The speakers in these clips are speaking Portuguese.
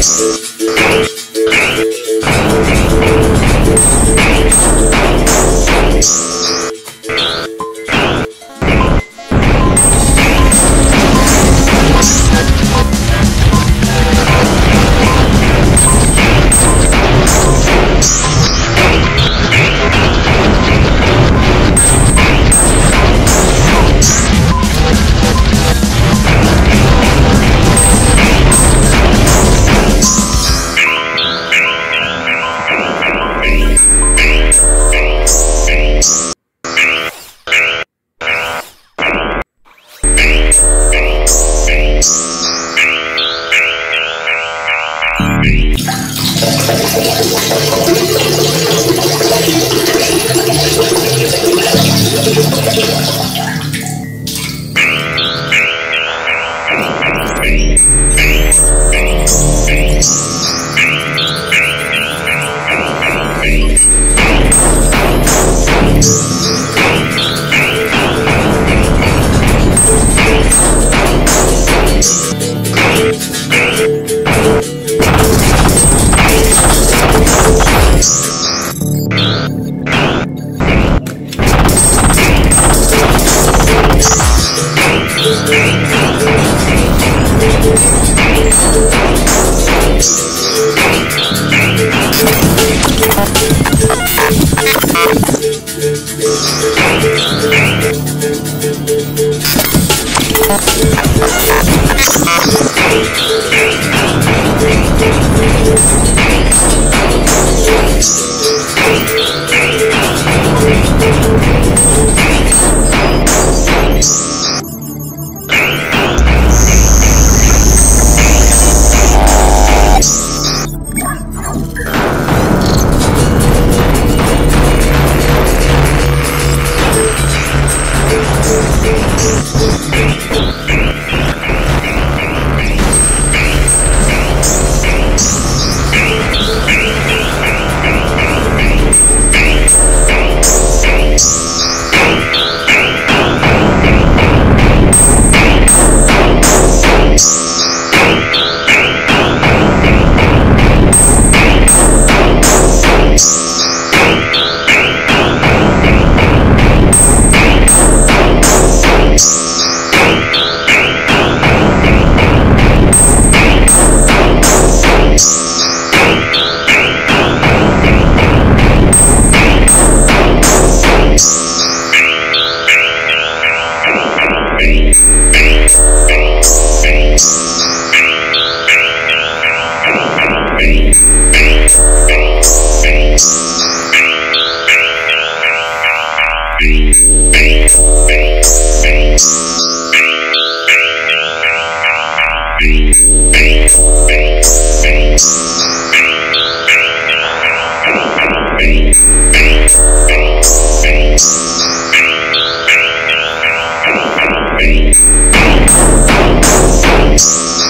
Podcast. Thank Peace. Thanks.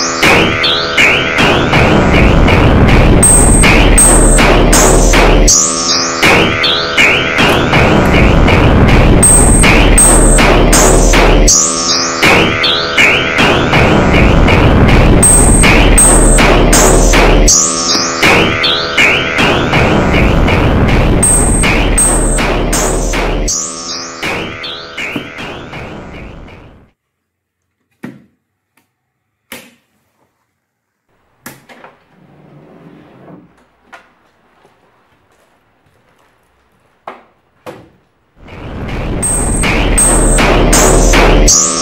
Peace.